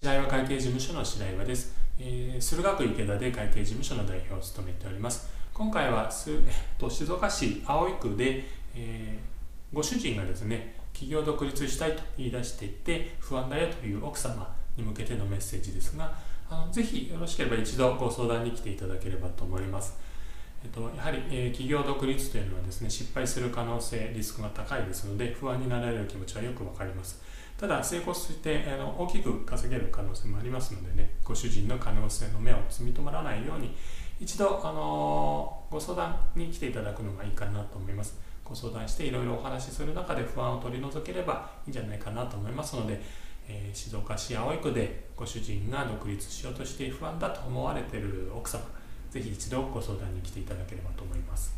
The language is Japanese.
白岩会計事務所の白岩です。えー、駿河区池田で会計事務所の代表を務めております。今回はす、えっと、静岡市葵区で、えー、ご主人がですね、企業独立したいと言い出していて不安だよという奥様に向けてのメッセージですが、あのぜひよろしければ一度ご相談に来ていただければと思います。えっと、やはり、えー、企業独立というのはですね失敗する可能性リスクが高いですので不安になられる気持ちはよくわかります。ただ成功してあの大きく稼げる可能性もありますのでねご主人の可能性の目を摘み止まらないように一度、あのご相談に来ていただくのがいいかなと思います。ご相談していろいろお話しする中で不安を取り除ければいいんじゃないかなと思いますので、えー、静岡市葵区でご主人が独立しようとして不安だと思われている奥様ぜひ一度ご相談に来ていただければと思います。